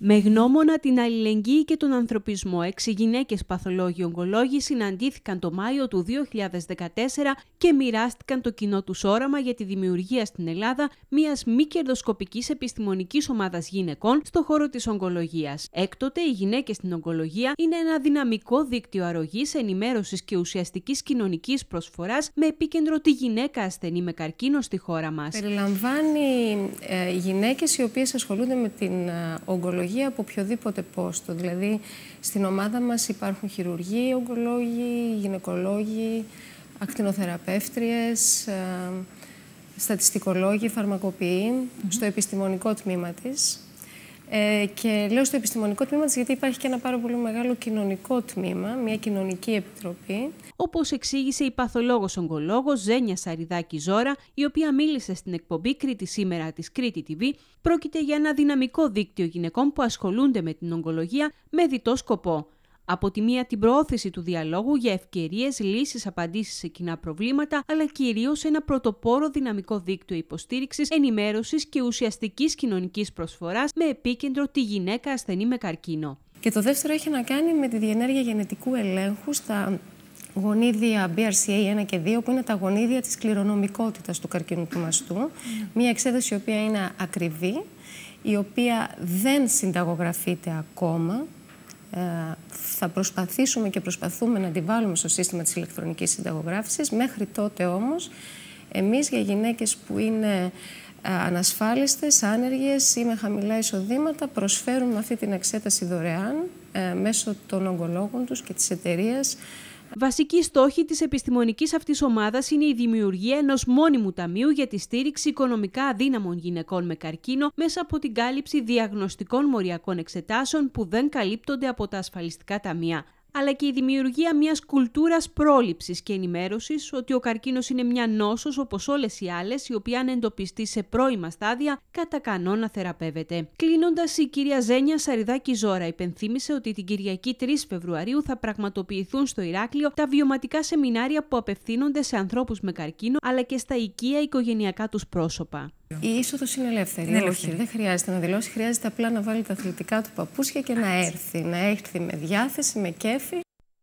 Με γνώμονα την αλληλεγγύη και τον ανθρωπισμό, έξι γυναίκες παθολόγοι ογκολόγοι συναντήθηκαν το Μάιο του 2014 και μοιράστηκαν το κοινό τους όραμα για τη δημιουργία στην Ελλάδα μιας μη κερδοσκοπικής επιστημονικής ομάδας γυναικών στο χώρο της ογκολογίας. Έκτοτε, οι γυναίκες στην ογκολογία είναι ένα δυναμικό δίκτυο αρρωγής, ενημέρωσης και ουσιαστικής κοινωνικής προσφοράς με επίκεντρο τη γυναίκα ασθενή με καρκίνο στη χώρα μας. Περιλαμβάνει ε, γυναίκες οι οποίες ασχολούνται με την ε, ογκολογία από οποιοδήποτε πόστο. Δηλαδή, στην ομάδα μας υπάρχουν χειρουργοί, ογκολόγοι, γυναικολόγοι, ακτινοθεραπεύτριες, ε, στατιστικολόγοι, φαρμακοποιοί, στο επιστημονικό τμήμα της. Ε, και λέω στο επιστημονικό τμήμα της γιατί υπάρχει και ένα πάρα πολύ μεγάλο κοινωνικό τμήμα, μια κοινωνική επιτροπή. Όπως εξήγησε η παθολόγος ογκολόγος Ζένια Σαριδάκη Ζώρα, η οποία μίλησε στην εκπομπή Κρήτη σήμερα της Κρήτη TV, πρόκειται για ένα δυναμικό δίκτυο γυναικών που ασχολούνται με την ογκολογία με διτό σκοπό από τη μία την προώθηση του διαλόγου για ευκαιρίες, λύσεις, απαντήσεις σε κοινά προβλήματα, αλλά κυρίως ένα πρωτοπόρο δυναμικό δίκτυο υποστήριξης, ενημέρωσης και ουσιαστικής κοινωνικής προσφοράς με επίκεντρο τη γυναίκα ασθενή με καρκίνο. Και το δεύτερο έχει να κάνει με τη διενέργεια γενετικού ελέγχου στα γονίδια BRCA 1 και 2, που είναι τα γονίδια της κληρονομικότητας του καρκίνου του μαστού. Mm. Μία εξέταση η οποία είναι ακριβή, η οποία δεν συνταγογραφείται ακόμα, ε, θα προσπαθήσουμε και προσπαθούμε να τη βάλουμε στο σύστημα της ηλεκτρονικής συνταγογράφησης. Μέχρι τότε όμως, εμείς για γυναίκες που είναι ε, ανασφάλιστες, άνεργες ή με χαμηλά εισοδήματα προσφέρουμε αυτή την εξέταση δωρεάν ε, μέσω των ογκολόγων τους και της εταιρείας Βασική στόχη της επιστημονικής αυτής ομάδας είναι η δημιουργία ενός μόνιμου ταμείου για τη στήριξη οικονομικά αδύναμων γυναικών με καρκίνο μέσα από την κάλυψη διαγνωστικών μοριακών εξετάσεων που δεν καλύπτονται από τα ασφαλιστικά ταμεία αλλά και η δημιουργία μιας κουλτούρας πρόληψης και ενημέρωσης ότι ο καρκίνος είναι μια νόσος όπως όλες οι άλλες, η οποία αν εντοπιστεί σε πρώιμα στάδια, κατά κανόνα θεραπεύεται. Κλείνοντας, η κυρία Ζένια Σαριδάκη Ζώρα υπενθύμησε ότι την Κυριακή 3 Φεβρουαρίου θα πραγματοποιηθούν στο Ηράκλειο τα βιωματικά σεμινάρια που απευθύνονται σε ανθρώπους με καρκίνο, αλλά και στα οικία οικογενειακά τους πρόσωπα. Η είσοδος είναι ελεύθερη. Είναι ελεύθερη. δεν χρειάζεται να δηλώσει, χρειάζεται απλά να βάλει τα αθλητικά του παπούσια και να έρθει. Να έρθει με διάθεση, με κέφι.